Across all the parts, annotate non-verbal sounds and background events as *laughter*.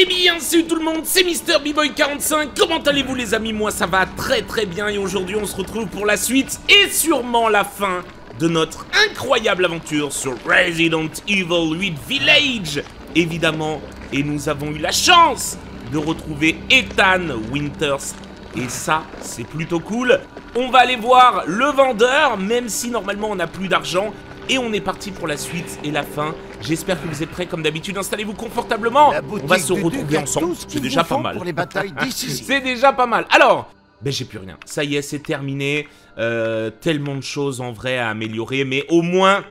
Eh bien, salut tout le monde, c'est Mister B-Boy45, comment allez-vous les amis? Moi ça va très très bien. Et aujourd'hui on se retrouve pour la suite et sûrement la fin de notre incroyable aventure sur Resident Evil 8 Village. Évidemment, et nous avons eu la chance de retrouver Ethan Winters. Et ça, c'est plutôt cool. On va aller voir le vendeur, même si normalement on n'a plus d'argent. Et on est parti pour la suite et la fin. J'espère que vous êtes prêts comme d'habitude. Installez-vous confortablement. On va se retrouver ensemble. C'est déjà pas mal. *laughs* c'est déjà pas mal. Alors, ben j'ai plus rien. Ça y est, c'est terminé. Euh, tellement de choses en vrai à améliorer. Mais au moins,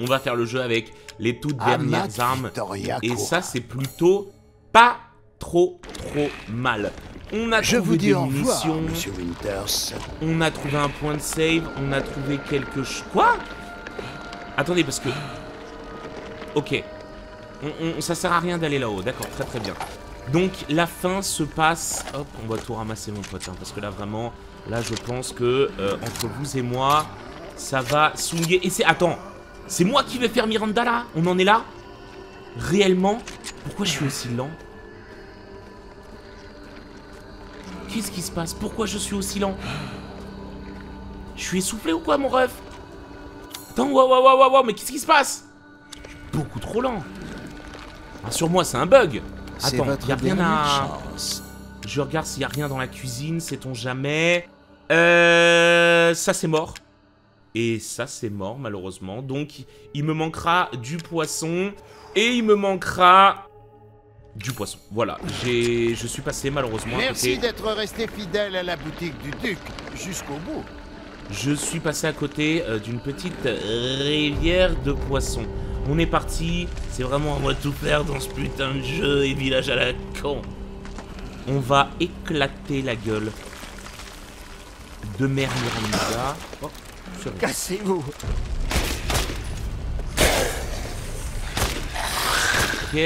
on va faire le jeu avec les toutes dernières armes. Et ça, c'est plutôt pas trop, trop mal. On a Je trouvé vous dis des revoir, munitions. Monsieur Winters. On a trouvé un point de save. On a trouvé quelque chose. Quoi? Attendez, parce que. Ok. Ça sert à rien d'aller là-haut. D'accord, très très bien. Donc la fin se passe. Hop, on va tout ramasser, mon pote. hein, parce que là, vraiment, là, je pense que euh, entre vous et moi, ça va swinguer. Et c'est. Attends, c'est moi qui vais faire Miranda là? On en est là? Réellement? Pourquoi je suis aussi lent? Qu'est-ce qui se passe? Pourquoi je suis aussi lent? Je suis essoufflé ou quoi, mon ref? Attends, waouh, waouh, waouh, waouh, mais qu'est-ce qui se passe Je suis beaucoup trop lent. Ah, sur moi, c'est un bug. Attends, y a rien à... chance. Je regarde s'il y a rien dans la cuisine, sait-on jamais. Euh... Ça, c'est mort. Et ça, c'est mort, malheureusement. Donc, il me manquera du poisson. Et il me manquera... Du poisson. Voilà. J'ai... Je suis passé, malheureusement, à Merci d'être resté fidèle à la boutique du Duc jusqu'au bout. Je suis passé à côté euh, d'une petite rivière de poissons. On est parti. C'est vraiment on va tout faire dans ce putain de jeu et village à la con. On va éclater la gueule de Mère Miranda. Oh. Cassez-vous. Ok.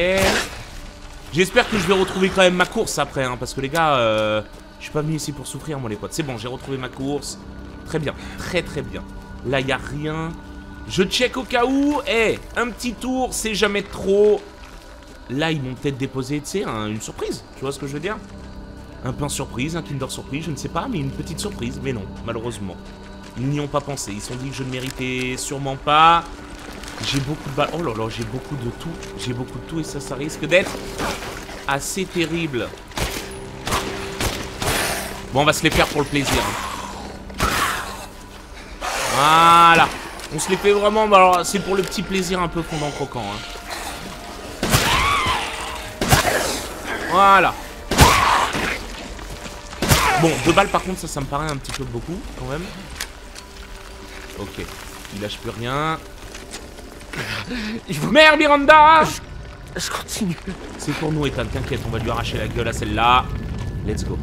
J'espère que je vais retrouver quand même ma course après, hein, parce que les gars, euh, je suis pas venu ici pour souffrir, moi les potes. C'est bon, j'ai retrouvé ma course. Très bien, très très bien. Là, il a rien. Je check au cas où. Eh, un petit tour, c'est jamais trop. Là, ils m'ont peut-être déposé, tu sais, un- une surprise. Tu vois ce que je veux dire? Un pain surprise, un Kinder surprise, je ne sais pas, mais une petite surprise. Mais non, malheureusement. Ils n'y ont pas pensé. Ils se sont dit que je ne méritais sûrement pas. J'ai beaucoup de balles. Oh là là, j'ai beaucoup de tout. J'ai beaucoup de tout et ça, ça risque d'être assez terrible. Bon, on va se les faire pour le plaisir. hein. Voilà. On se les fait vraiment. bah alors, c'est pour le petit plaisir un peu fondant croquant. hein. Voilà. Bon, deux balles par contre, ça, ça me paraît un petit peu beaucoup quand même. Ok. Il lâche plus rien. *laughs* Mère Miranda Je continue. C'est pour nous, Ethan, t'inquiète, on va lui arracher la gueule à celle-là. Let's go.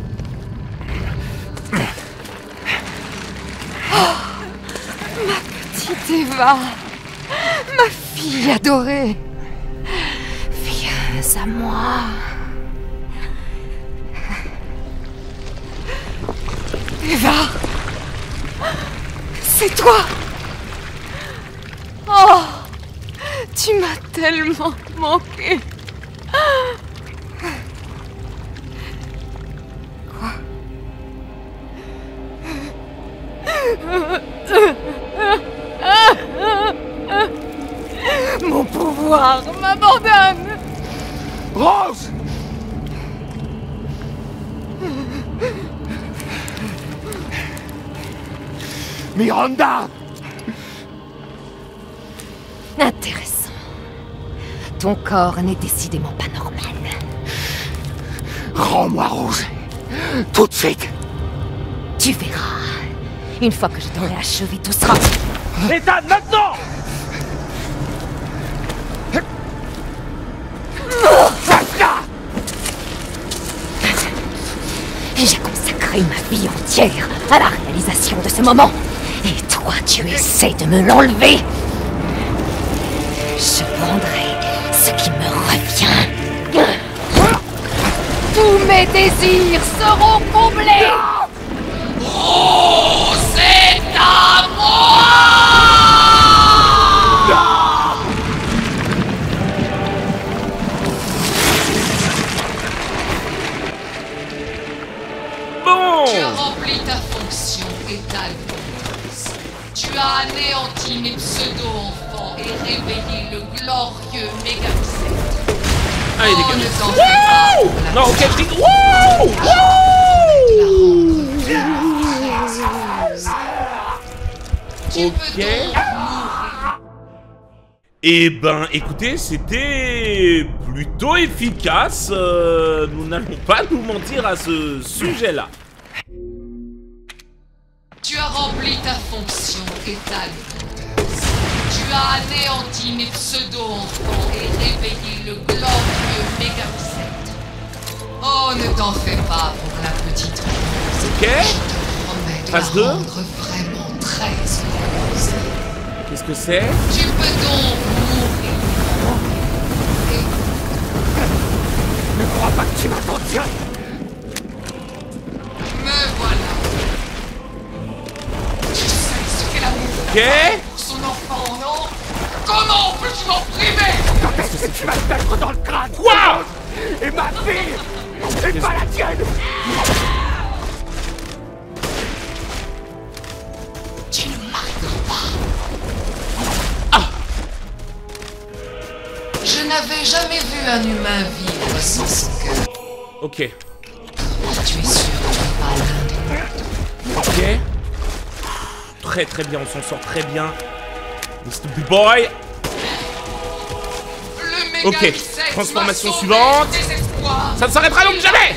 Petite Eva, ma fille adorée, viens à moi. Eva, c'est toi. Oh, tu m'as tellement manqué. Miranda Intéressant. Ton corps n'est décidément pas normal. Rends-moi Rose Tout de suite Tu verras. Une fois que je t'aurai achevé, tout sera... Ethan, maintenant J'ai consacré ma vie entière à la réalisation de ce moment. Toi, tu essaies de me l'enlever? Je prendrai ce qui me revient. Tous mes désirs seront comblés. Oh, c'est à moi As anéanti mes pseudo-enfants et réveillé le glorieux Megapsec. Allez, pour la Non, ok, je dis. Wouh la Wouh rendre Tu Ok. peux donc mourir. Eh ben, écoutez, c'était plutôt efficace. euh, nous n'allons pas nous mentir à ce sujet-là. Tu as rempli ta fonction et ta. Tu as anéanti mes pseudo-enfants et réveillé le glorieux Megapsect. Oh, ne t'en fais pas pour la petite rose. Ok Je te promets de Phase la deux. rendre vraiment très heureuse. Qu'est-ce que c'est? Tu peux donc mourir. Et Ne crois pas que tu m'as me voilà. Ok pour son enfant, non Comment peux-tu m'en priver? Quand est-ce que tu vas te mettre dans le crâne Quoi Et ma fille Et pas la tienne Tu ne m'arrêteras pas. Je n'avais jamais vu un humain vivre sans son cœur. Ok. Tu es sûr que tu n'es pas l'un des Ok. Très très bien, on s'en sort très bien. Mr. B-Boy. Le Ok, transformation suivante. Ça ne s'arrêtera donc jamais.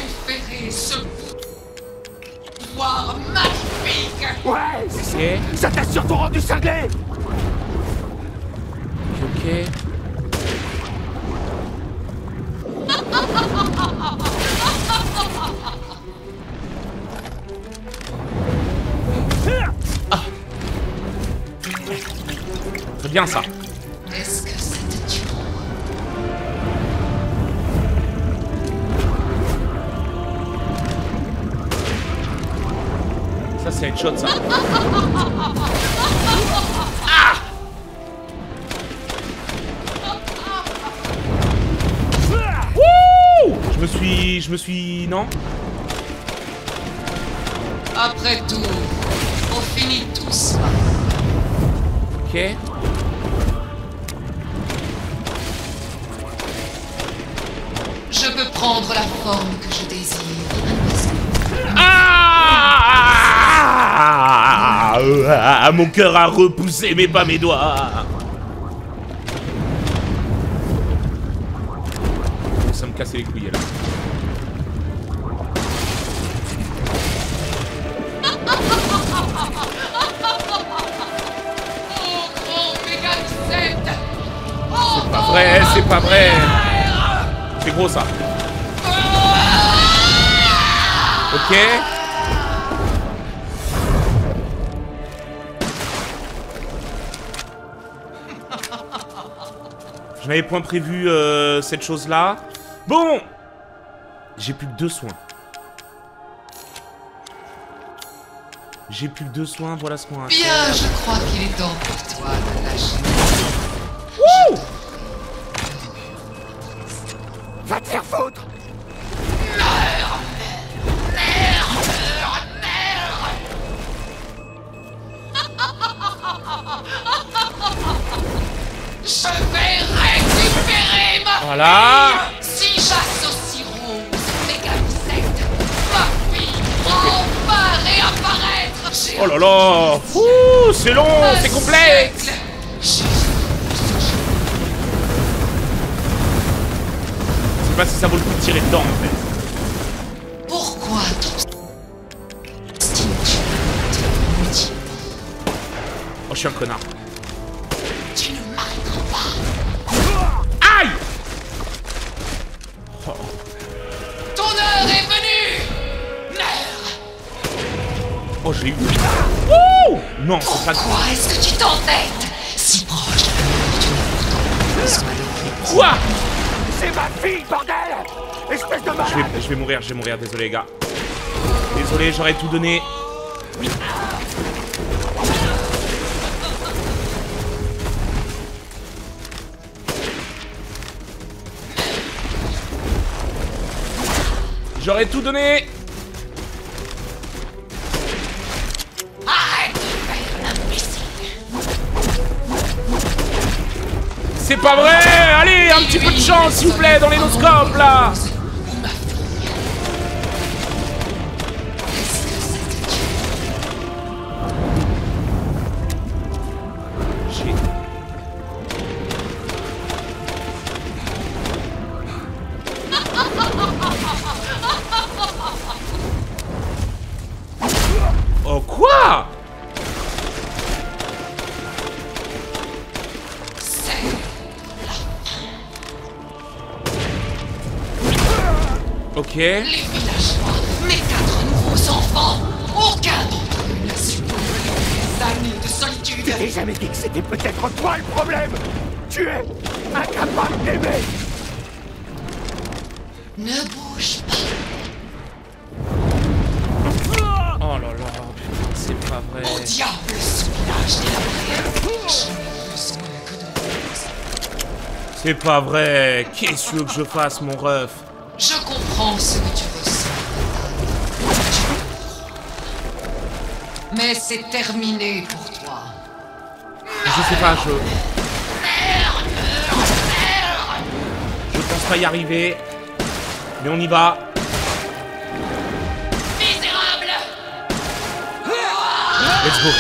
Ouais, c'est ça Ok. Ça t'assure ton rendu cinglé Ok. Ah. Bien ça. Ça c'est headshot ça. Ah Wouh Je me suis... Je me suis... Non Après tout, on finit tous. Ok. Prendre la forme que je désire. Ah, Ah, Mon cœur a repoussé, mais pas mes doigts. Ça me cassait les couilles là. *laughs* C'est pas vrai, c'est pas vrai. C'est gros ça. Ok. Je n'avais point prévu euh, cette chose-là. Bon J'ai plus que deux soins. J'ai plus que deux soins, voilà ce qu'on a. Bien, je crois qu'il est temps pour toi de lâcher. Va te faire foutre Voilà. Si J'ai Oh là là Ouh, c'est long, c'est. J'ai- Je sais pas si ça vaut le coup de tirer dedans en fait. Pourquoi Oh, je suis un connard. Non, c'est pas... Pourquoi est-ce que tu t'entêtes Si proche de la mort, tu Quoi? C'est ma fille, bordel! Espèce de je malade vais, je vais mourir, je vais mourir, désolé les gars. Désolé, j'aurais tout donné. J'aurais tout donné pas vrai? Allez, un petit peu de chance, s'il vous plaît, dans les noscopes, là les villageois, mes quatre nouveaux enfants. Aucun d'entre eux n'a supporté les années de solitude. J'ai jamais dit que c'était peut-être toi le problème Tu es incapable d'aimer Ne bouge pas. Oh là là, c'est pas Au vrai. diable ce village délabré. Je. C'est pas vrai. Qu'est-ce que tu veux que je fasse, mon ref? Mais c'est terminé pour toi. Je sais pas, je... Je pense pas y arriver. Mais on y va. Misérable Let's go.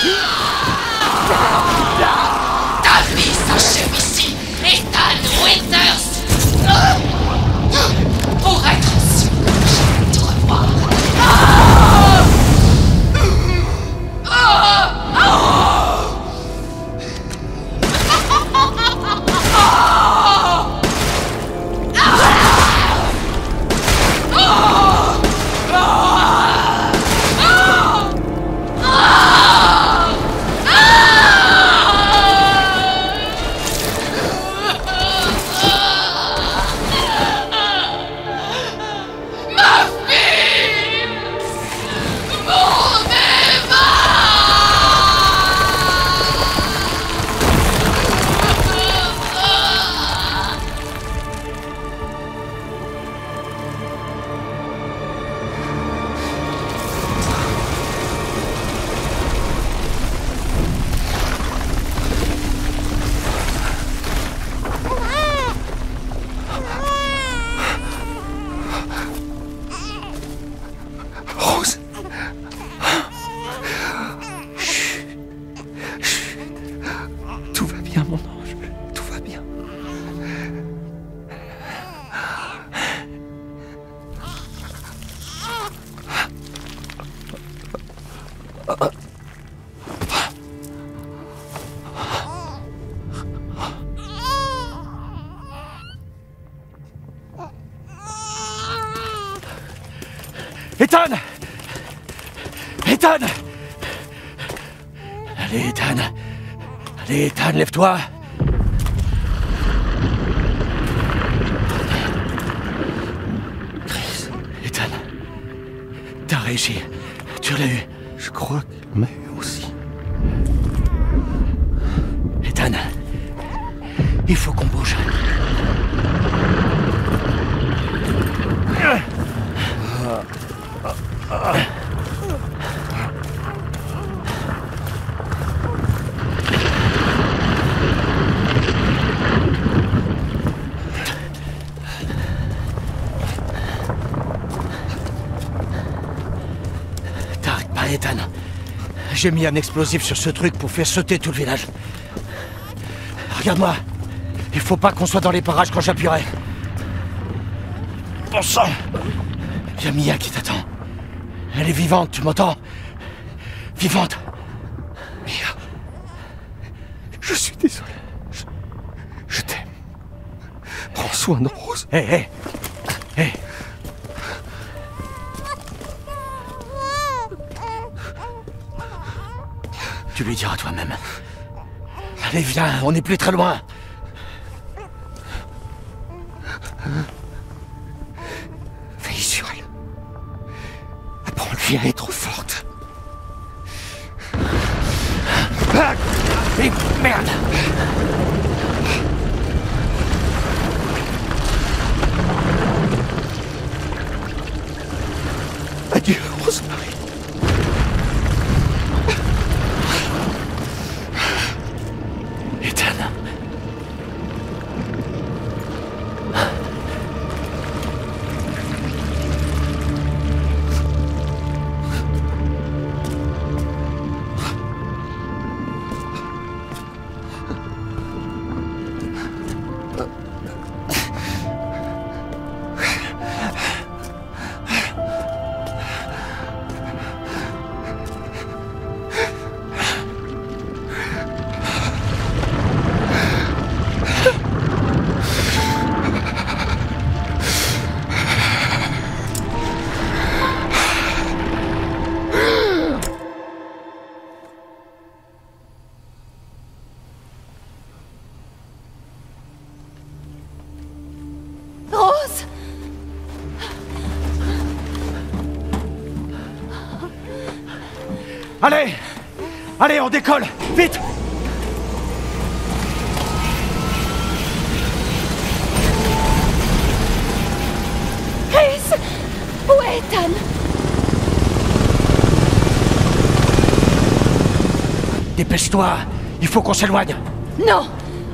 Lève-toi Chris, Ethan, t'as réussi. Tu l'as eu. Je crois qu'il m'a eu aussi. Ethan, il faut qu'on bouge. T'arrêtes pas, Ethan. J'ai mis un explosif sur ce truc pour faire sauter tout le village. Regarde-moi. Il faut pas qu'on soit dans les parages quand j'appuierai. Bon sang Y'a Mia qui t'attend. Elle est vivante, tu m'entends? Vivante Mia. Je suis désolé. Je, t'aime. Prends soin de Rose. Hé, hé Hé lui diras toi-même. Allez, viens, on n'est plus très loin. Veille sur elle. Apprends-lui à être forte. Ah Mais merde Adieu, Rosemary. Allez! Allez, on décolle! Vite! Chris! Où est Ethan? Dépêche-toi! Il faut qu'on s'éloigne! Non!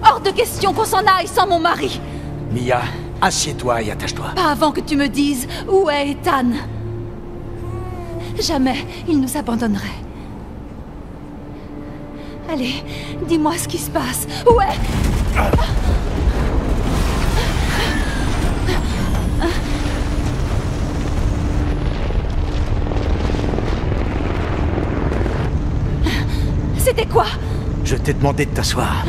Hors de question qu'on s'en aille sans mon mari! Mia, assieds-toi et attache-toi. Pas avant que tu me dises où est Ethan. Jamais il nous abandonnerait. Allez, dis-moi ce qui se passe. Où est... C'était quoi? Je t'ai demandé de t'asseoir.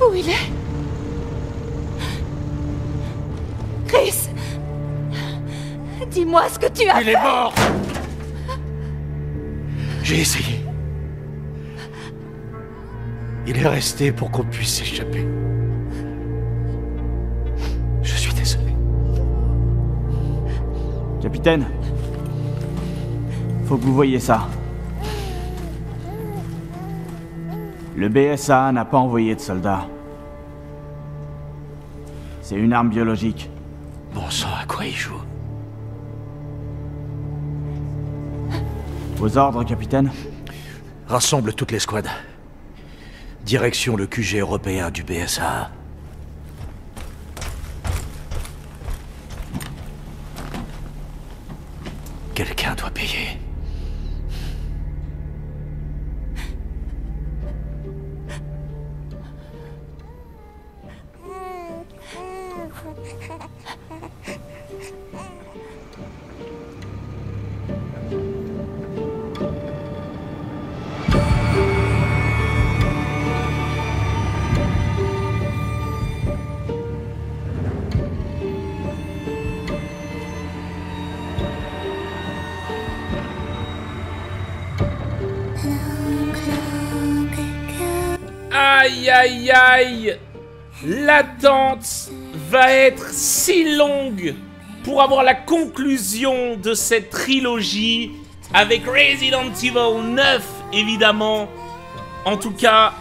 Où il est? Chris Dis-moi ce que tu as Il est mort J'ai essayé. Il est resté pour qu'on puisse s'échapper. Je suis désolé. Capitaine, faut que vous voyez ça. Le BSA n'a pas envoyé de soldats. C'est une arme biologique. Bon sang, à quoi il joue? Vos ordres, capitaine Rassemble toutes les squads. Direction le QG européen du BSA. Quelqu'un doit payer. *laughs* Aïe aïe L'attente va être si longue pour avoir la conclusion de cette trilogie avec Resident Evil 9 évidemment. En tout cas,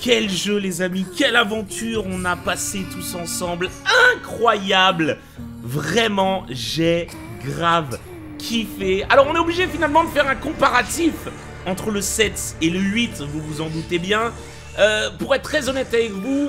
quel jeu les amis, quelle aventure on a passé tous ensemble, incroyable. Vraiment, j'ai grave kiffé. Alors on est obligé finalement de faire un comparatif entre le 7 et le 8, vous vous en doutez bien. Euh, pour être très honnête avec vous,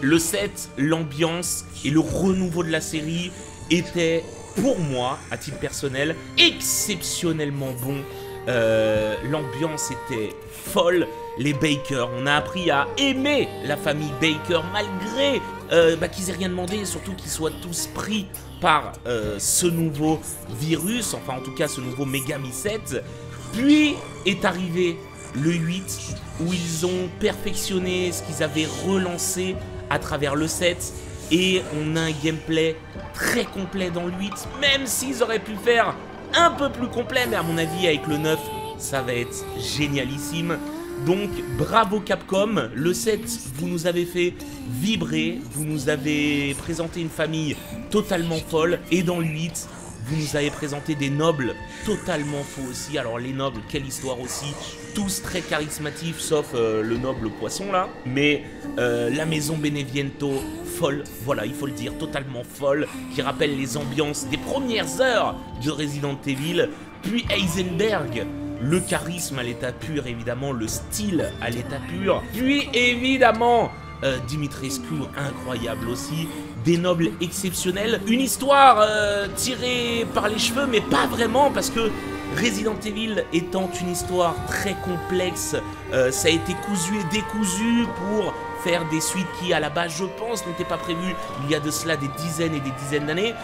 le 7, l'ambiance et le renouveau de la série étaient, pour moi, à titre personnel, exceptionnellement bons. Euh, l'ambiance était folle. Les Baker, on a appris à aimer la famille Baker malgré euh, bah, qu'ils aient rien demandé et surtout qu'ils soient tous pris par ce nouveau virus, enfin en tout cas ce nouveau Megami 7. Puis est arrivé le 8 où ils ont perfectionné ce qu'ils avaient relancé à travers le 7 et on a un gameplay très complet dans le 8 même s'ils auraient pu faire un peu plus complet. Mais à mon avis avec le 9 ça va être génialissime. Donc bravo Capcom, le 7 vous nous avez fait vibrer, vous nous avez présenté une famille totalement folle. Et dans le 8 vous nous avez présenté des nobles totalement faux aussi. Alors les nobles, quelle histoire aussi. Tous très charismatiques, sauf euh, le noble poisson là. Mais euh, la maison Beneviento, folle, voilà, il faut le dire, totalement folle, qui rappelle les ambiances des premières heures de Resident Evil. Puis Heisenberg, le charisme à l'état pur, évidemment, le style à l'état pur. Puis évidemment, euh, Dimitrescu, incroyable aussi. Des nobles exceptionnels. Une histoire euh, tirée par les cheveux, mais pas vraiment, parce que Resident Evil étant une histoire très complexe, euh, ça a été cousu et décousu pour faire des suites qui, à la base, je pense, n'étaient pas prévues il y a de cela des dizaines et des dizaines d'années.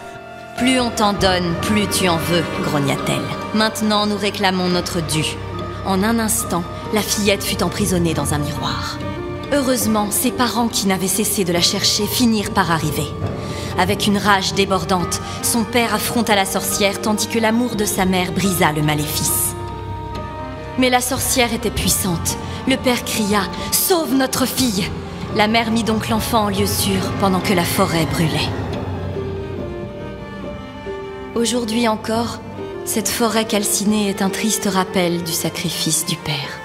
Plus on t'en donne, plus tu en veux, grogna-t-elle. Maintenant, nous réclamons notre dû. En un instant, la fillette fut emprisonnée dans un miroir. Heureusement, ses parents qui n'avaient cessé de la chercher finirent par arriver. Avec une rage débordante, son père affronta la sorcière tandis que l'amour de sa mère brisa le maléfice. Mais la sorcière était puissante. Le père cria ⁇ Sauve notre fille !⁇ La mère mit donc l'enfant en lieu sûr pendant que la forêt brûlait. Aujourd'hui encore, Cette forêt calcinée est un triste rappel du sacrifice du père.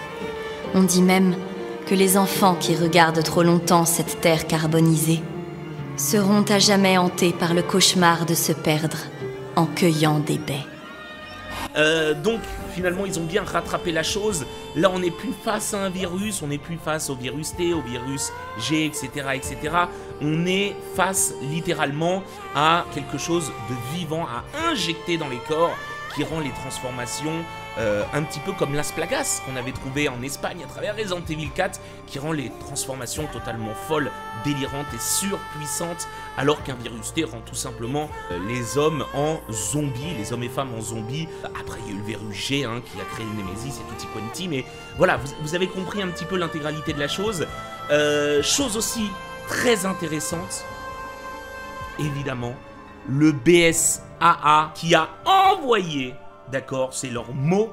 On dit même que les enfants qui regardent trop longtemps cette terre carbonisée seront à jamais hantés par le cauchemar de se perdre en cueillant des baies. Euh, donc finalement ils ont bien rattrapé la chose. Là on n'est plus face à un virus, on n'est plus face au virus T, au virus G, etc., etc. On est face littéralement à quelque chose de vivant à injecter dans les corps qui rend les transformations euh, un petit peu comme Las Plagas qu'on avait trouvé en Espagne à travers Resident Evil 4 qui rend les transformations totalement folles, délirantes et surpuissantes alors qu'un virus T rend tout simplement euh, les hommes en zombies, les hommes et femmes en zombies. Après il y a eu le virus G hein, qui a créé le Nemesis et tutti quanti mais voilà, vous, avez compris un petit peu l'intégralité de la chose. Euh, chose aussi très intéressante, évidemment, le BSAA qui a envoyé, d'accord, c'est leur mot,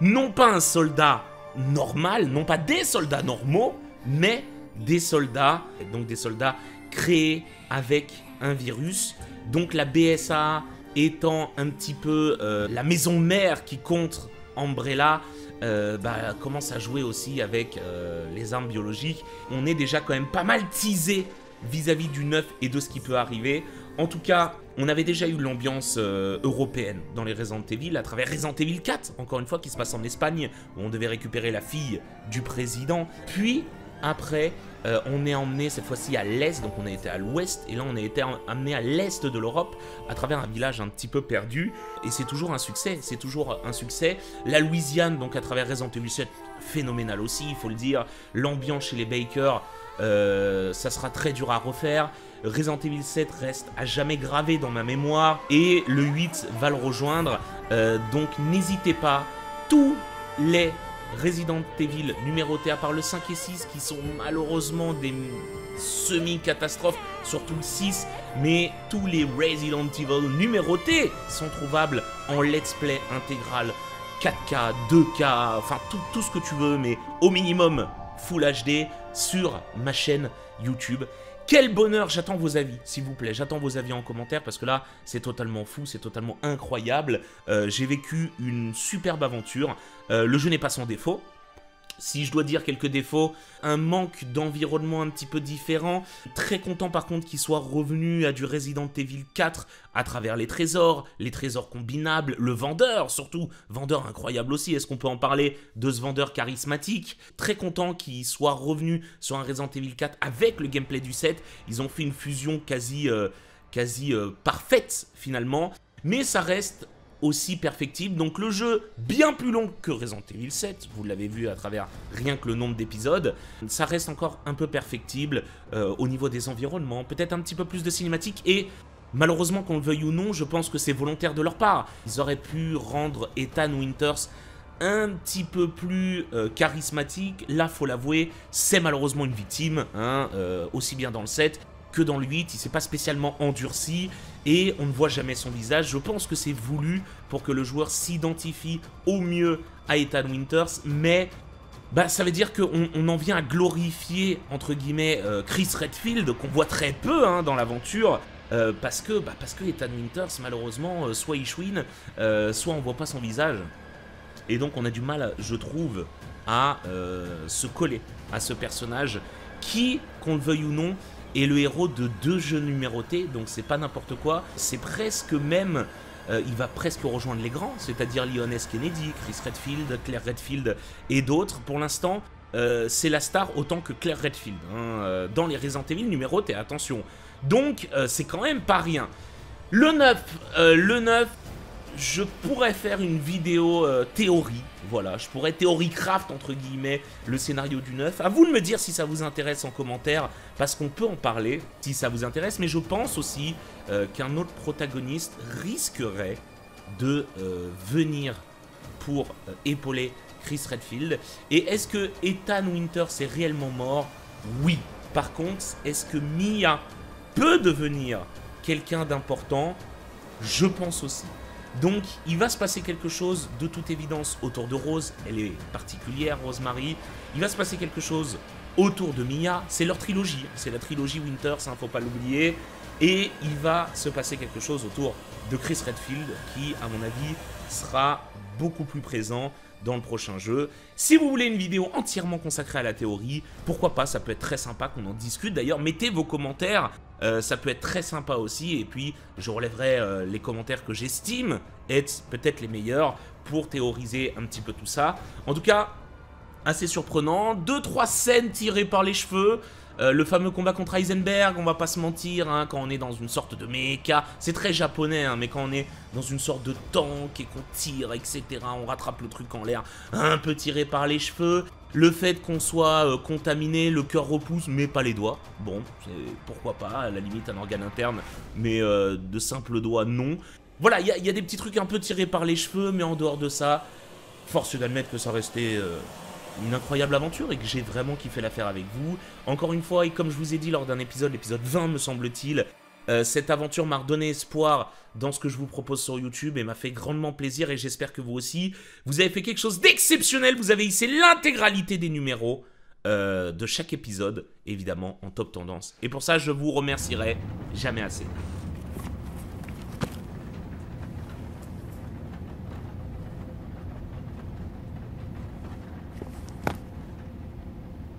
non pas un soldat normal, non pas des soldats normaux, mais des soldats, donc des soldats créés avec un virus. Donc la BSAA étant un petit peu euh, la maison mère qui contre Umbrella, euh, bah, commence à jouer aussi avec euh, les armes biologiques. On est déjà quand même pas mal teasé vis-à-vis du neuf et de ce qui peut arriver. En tout cas, on avait déjà eu l'ambiance euh, européenne dans les Resident Evil à travers Resident Evil 4, encore une fois, qui se passe en Espagne, où on devait récupérer la fille du président. Puis, après, euh, on est emmené cette fois-ci à l'est, donc on a été à l'ouest, et là on a été amené à l'est de l'Europe, à travers un village un petit peu perdu, et c'est toujours un succès, c'est toujours un succès. La Louisiane, donc à travers Resident Evil 7, phénoménal aussi, il faut le dire. L'ambiance chez les Bakers, euh, ça sera très dur à refaire. Resident Evil 7 reste à jamais gravé dans ma mémoire et le 8 va le rejoindre. Euh, donc n'hésitez pas, tous les Resident Evil numérotés à part le 5 et 6 qui sont malheureusement des semi-catastrophes, surtout le 6, mais tous les Resident Evil numérotés sont trouvables en let's play intégral 4K, 2K, enfin tout, tout ce que tu veux, mais au minimum Full HD sur ma chaîne YouTube. Quel bonheur, j'attends vos avis, s'il vous plaît. J'attends vos avis en commentaire parce que là, c'est totalement fou, c'est totalement incroyable. Euh, j'ai vécu une superbe aventure. Euh, le jeu n'est pas sans défaut. Si je dois dire quelques défauts, un manque d'environnement un petit peu différent. Très content par contre qu'il soit revenu à du Resident Evil 4 à travers les trésors, les trésors combinables, le vendeur surtout, vendeur incroyable aussi, est-ce qu'on peut en parler de ce vendeur charismatique? Très content qu'il soit revenu sur un Resident Evil 4 avec le gameplay du 7. Ils ont fait une fusion quasi, euh, quasi euh, parfaite finalement. Mais ça reste aussi perfectible. Donc le jeu, bien plus long que Resident Evil 7, vous l'avez vu à travers rien que le nombre d'épisodes, ça reste encore un peu perfectible euh, au niveau des environnements, peut-être un petit peu plus de cinématiques et malheureusement qu'on le veuille ou non, je pense que c'est volontaire de leur part. Ils auraient pu rendre Ethan Winters un petit peu plus euh, charismatique. Là, faut l'avouer, c'est malheureusement une victime, hein, euh, aussi bien dans le 7 que dans le 8, il s'est pas spécialement endurci et on ne voit jamais son visage. Je pense que c'est voulu pour que le joueur s'identifie au mieux à Ethan Winters, mais bah, ça veut dire qu'on on en vient à glorifier, entre guillemets, euh, Chris Redfield, qu'on voit très peu hein, dans l'aventure, euh, parce, que, bah, parce que Ethan Winters, malheureusement, euh, soit il chouine, soit on voit pas son visage. Et donc on a du mal, je trouve, à se coller à ce personnage qui, qu'on le veuille ou non, est le héros de deux jeux numérotés, donc c'est pas n'importe quoi. C'est presque même euh, il va presque rejoindre les grands, c'est-à-dire Lionel Kennedy, Chris Redfield, Claire Redfield et d'autres. Pour l'instant, euh, c'est la star autant que Claire Redfield hein, euh, dans les Resident Evil numérotés, attention. Donc c'est quand même pas rien. Le 9, le 9, je pourrais faire une vidéo euh, théorie, voilà, je pourrais théorie craft entre guillemets le scénario du 9. À vous de me dire si ça vous intéresse en commentaire, parce qu'on peut en parler si ça vous intéresse, mais je pense aussi euh, qu'un autre protagoniste risquerait de euh, venir pour épauler Chris Redfield. Et est-ce que Ethan Winters est réellement mort? Oui. Par contre, est-ce que Mia peut devenir quelqu'un d'important? Je pense aussi. Donc il va se passer quelque chose de toute évidence autour de Rose, elle est particulière, Rosemary. Il va se passer quelque chose autour de Mia, c'est leur trilogie, c'est la trilogie Winters, hein, faut pas l'oublier. Et il va se passer quelque chose autour de Chris Redfield qui, à mon avis, sera beaucoup plus présent dans le prochain jeu. Si vous voulez une vidéo entièrement consacrée à la théorie, pourquoi pas, ça peut être très sympa qu'on en discute. D'ailleurs, mettez vos commentaires, euh, ça peut être très sympa aussi. Et puis, je relèverai euh, les commentaires que j'estime être peut-être les meilleurs pour théoriser un petit peu tout ça. En tout cas, assez surprenant. Deux, trois scènes tirées par les cheveux. Euh, le fameux combat contre Heisenberg, on va pas se mentir, hein, quand on est dans une sorte de mecha, c'est très japonais, hein, mais quand on est dans une sorte de tank et qu'on tire, etc., on rattrape le truc en l'air, un peu tiré par les cheveux. Le fait qu'on soit euh, contaminé, le cœur repousse, mais pas les doigts. Bon, pourquoi pas, à la limite un organe interne, mais euh, de simples doigts, non. Voilà, il y, a des petits trucs un peu tirés par les cheveux, mais en dehors de ça, force d'admettre que ça restait une incroyable aventure et que j'ai vraiment kiffé la faire avec vous. Encore une fois, et comme je vous ai dit lors d'un épisode, l'épisode 20 me semble-t-il, euh, cette aventure m'a redonné espoir dans ce que je vous propose sur YouTube et m'a fait grandement plaisir et j'espère que vous aussi. Vous avez fait quelque chose d'exceptionnel, vous avez hissé l'intégralité des numéros euh, de chaque épisode, évidemment en top tendance. Et pour ça, je vous remercierai jamais assez.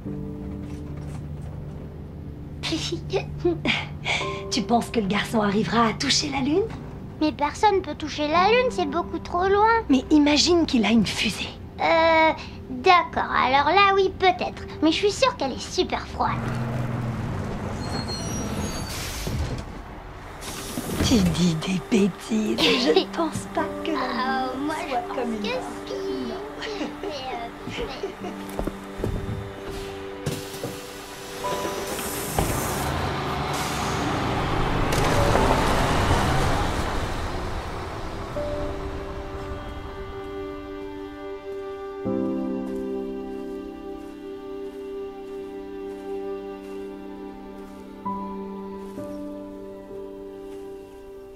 *laughs* tu penses que le garçon arrivera à toucher la Lune? Mais personne peut toucher la Lune, c'est beaucoup trop loin. Mais imagine qu'il a une fusée. Euh... D'accord, alors là oui peut-être. Mais je suis sûre qu'elle est super froide. Tu dis des bêtises. Je ne *laughs* pense pas que la Lune moi je pense comme que une... si. *laughs* Mais, euh, mais-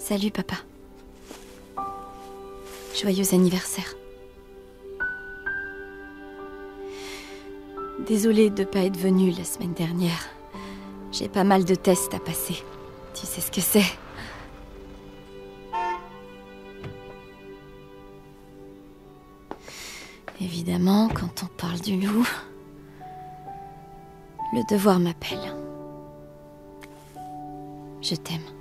Salut papa. Joyeux anniversaire. Désolée de pas être venue la semaine dernière. J'ai pas mal de tests à passer. Tu sais ce que c'est. Évidemment, quand on parle du loup, le devoir m'appelle. Je t'aime.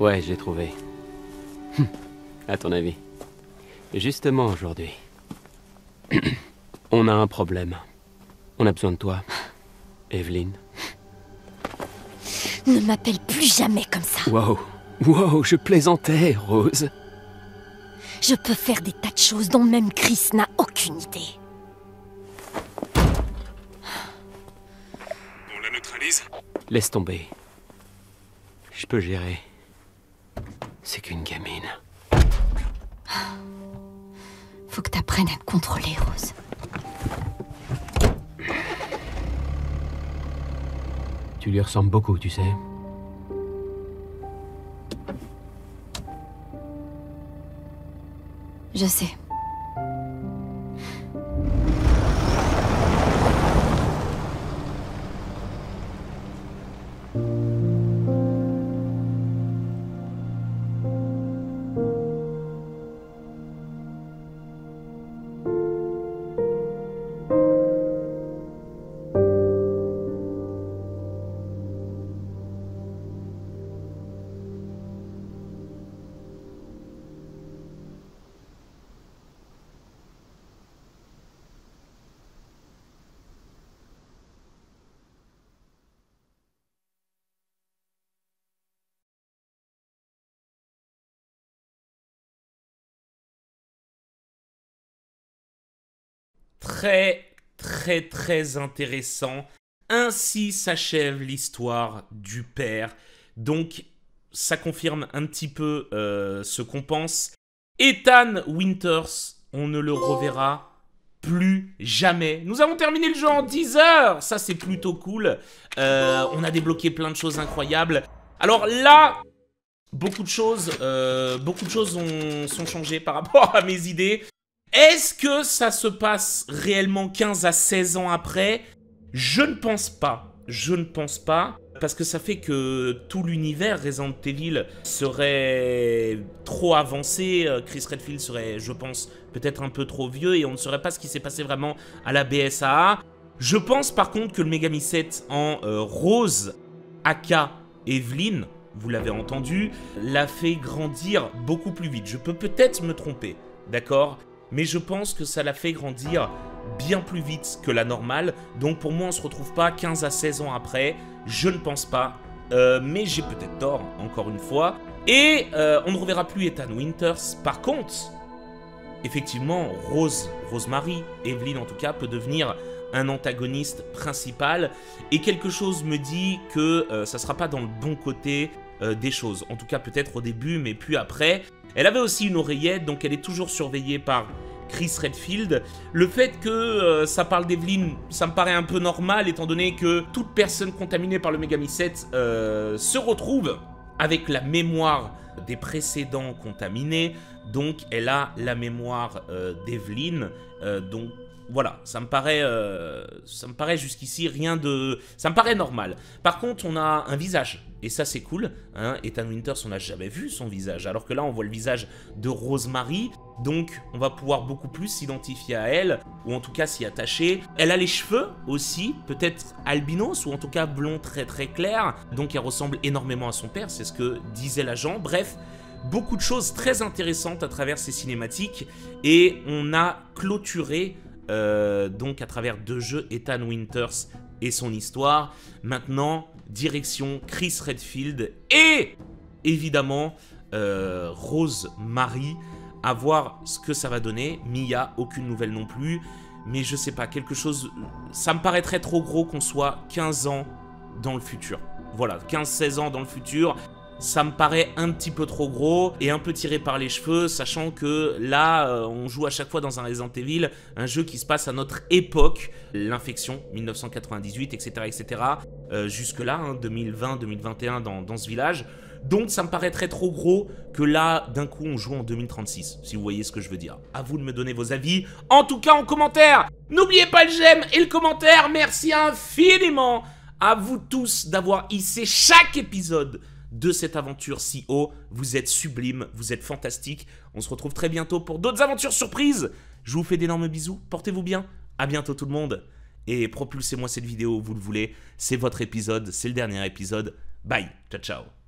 Ouais, j'ai trouvé. Hum, à ton avis. Justement aujourd'hui. On a un problème. On a besoin de toi. Evelyne. Ne m'appelle plus jamais comme ça. Wow. Wow, je plaisantais, Rose. Je peux faire des tas de choses dont même Chris n'a aucune idée. On la neutralise Laisse tomber. Je peux gérer. Tu lui ressembles beaucoup, tu sais. Je sais. Très, très, très intéressant. Ainsi s'achève l'histoire du père. Donc, ça confirme un petit peu euh, ce qu'on pense. Ethan Winters, on ne le reverra plus jamais. Nous avons terminé le jeu en 10 heures. Ça, c'est plutôt cool. Euh, on a débloqué plein de choses incroyables. Alors là, beaucoup de choses, euh, beaucoup de choses ont, sont changées par *laughs* rapport à mes idées. Est-ce que ça se passe réellement 15 à 16 ans après? Je ne pense pas. Je ne pense pas. Parce que ça fait que tout l'univers Resident Evil serait trop avancé. Euh, Chris Redfield serait, je pense, peut-être un peu trop vieux et on ne saurait pas ce qui s'est passé vraiment à la BSAA. Je pense par contre que le Megami 7 en euh, Rose, Aka, Evelyn, vous l'avez entendu, l'a fait grandir beaucoup plus vite. Je peux peut-être me tromper, d'accord? Mais je pense que ça l'a fait grandir bien plus vite que la normale. Donc pour moi, on se retrouve pas 15 à 16 ans après. Je ne pense pas. Euh, mais j'ai peut-être tort, encore une fois. Et euh, on ne reverra plus Ethan Winters. Par contre, effectivement, Rose, Rosemary, Evelyn en tout cas, peut devenir un antagoniste principal. Et quelque chose me dit que euh, ça sera pas dans le bon côté des choses. En tout cas, peut-être au début, mais puis après. Elle avait aussi une oreillette, donc elle est toujours surveillée par Chris Redfield. Le fait que euh, ça parle d'Evelyn, ça me paraît un peu normal étant donné que toute personne contaminée par le Megami 7 euh, se retrouve avec la mémoire des précédents contaminés. Donc elle a la mémoire euh, d'Evelyn. donc voilà, ça me paraît, euh, ça me paraît jusqu'ici rien de, ça me paraît normal. Par contre, on a un visage et ça c'est cool. Hein. Ethan Winters, on n'a jamais vu son visage, alors que là on voit le visage de Rosemary. Donc on va pouvoir beaucoup plus s'identifier à elle, ou en tout cas s'y attacher. Elle a les cheveux aussi, peut-être albinos, ou en tout cas blond très très clair. Donc elle ressemble énormément à son père, c'est ce que disait l'agent. Bref, beaucoup de choses très intéressantes à travers ces cinématiques. Et on a clôturé euh, donc à travers deux jeux, Ethan Winters et son histoire. Maintenant, direction Chris Redfield et évidemment euh, Rose Marie. À voir ce que ça va donner. Mia, aucune nouvelle non plus. Mais je sais pas, quelque chose... Ça me paraîtrait trop gros qu'on soit 15 ans dans le futur. Voilà, 15-16 ans dans le futur ça me paraît un petit peu trop gros et un peu tiré par les cheveux, sachant que là, euh, on joue à chaque fois dans un Resident Evil, un jeu qui se passe à notre époque, l'infection, 1998, etc. etc. Jusque-là, 2020-2021 dans, dans ce village. Donc ça me paraîtrait trop gros que là, d'un coup, on joue en 2036, si vous voyez ce que je veux dire. À vous de me donner vos avis, en tout cas en commentaire N'oubliez pas le j'aime et le commentaire, merci infiniment à vous tous d'avoir hissé chaque épisode de cette aventure si haut. Vous êtes sublime, vous êtes fantastique. On se retrouve très bientôt pour d'autres aventures surprises. Je vous fais d'énormes bisous, portez-vous bien. À bientôt tout le monde. Et propulsez-moi cette vidéo, vous le voulez. C'est votre épisode, c'est le dernier épisode. Bye, ciao ciao.